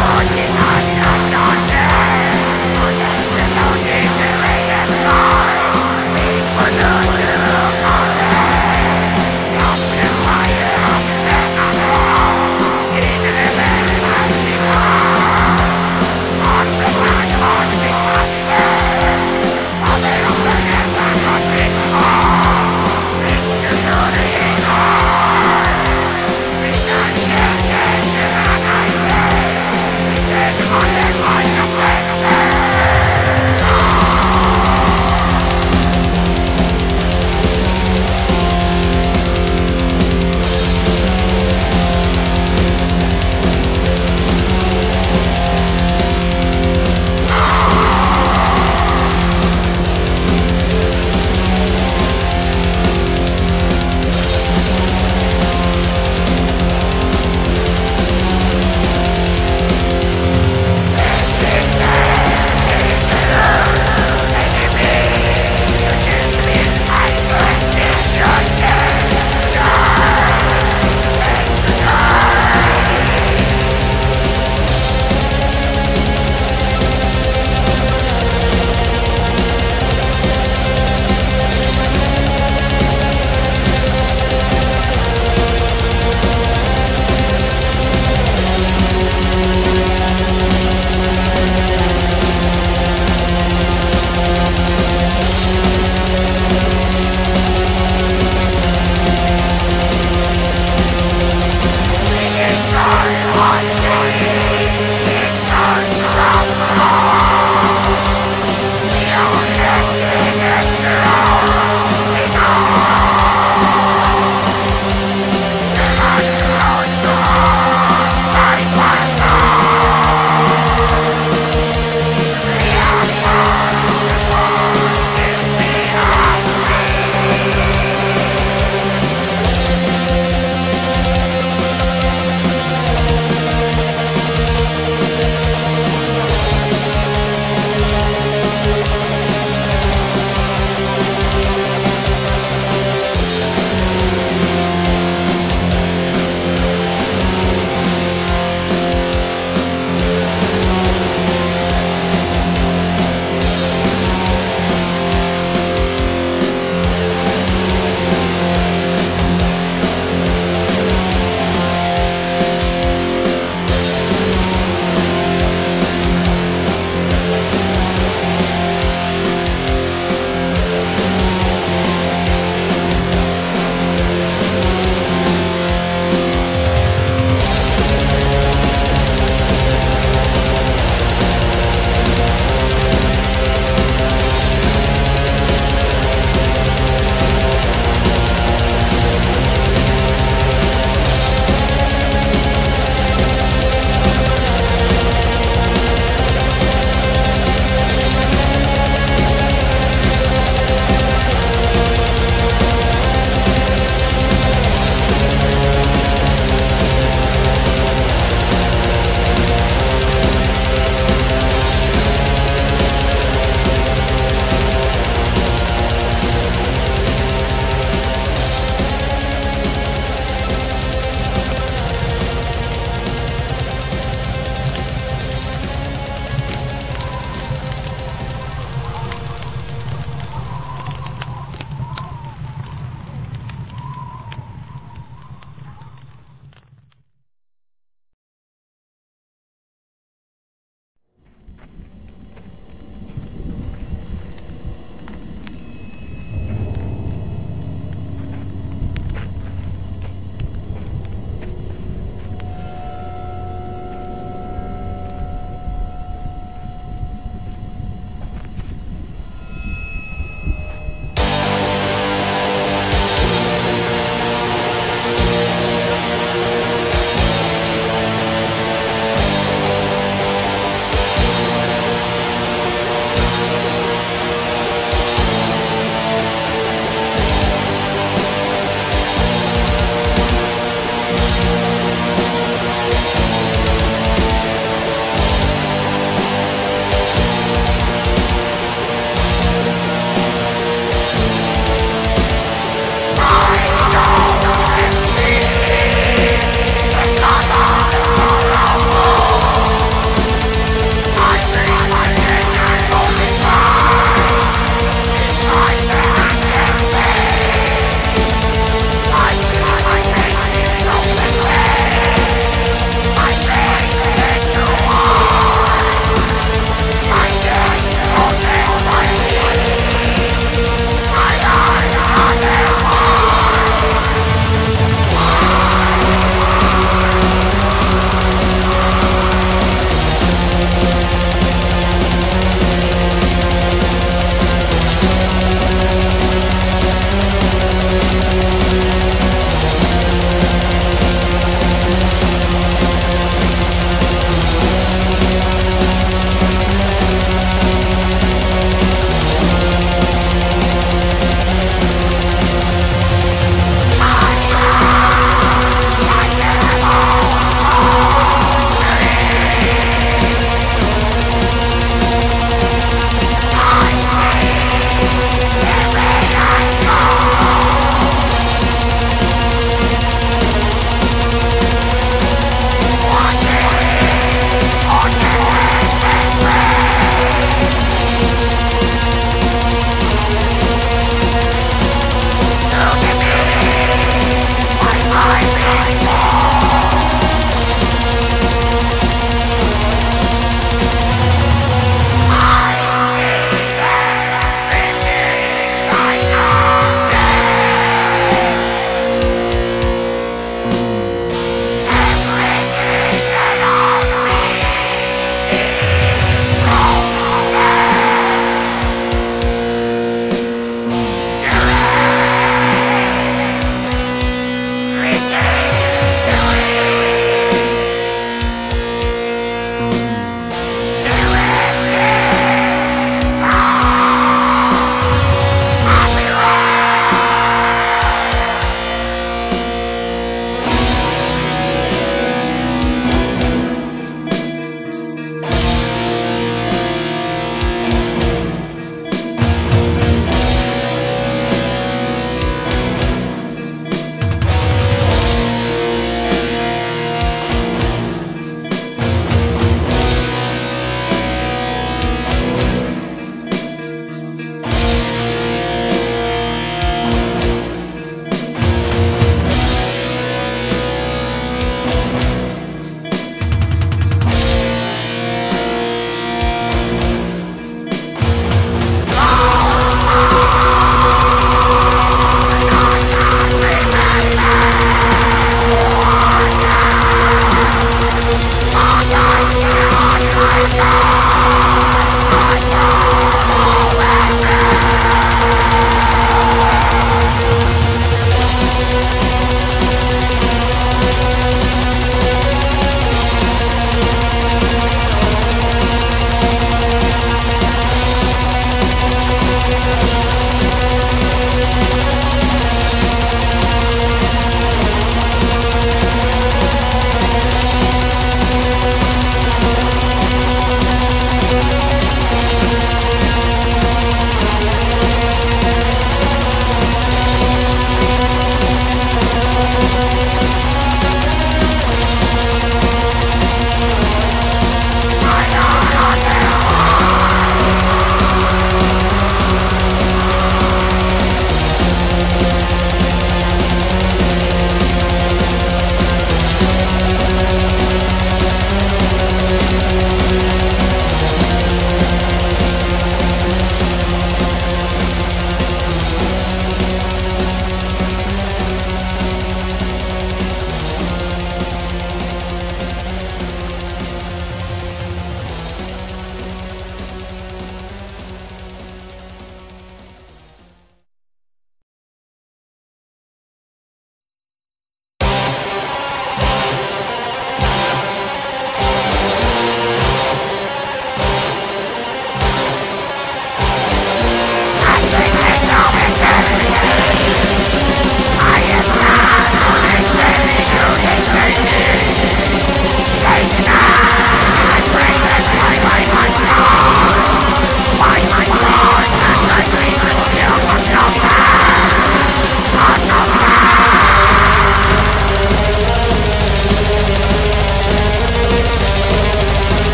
on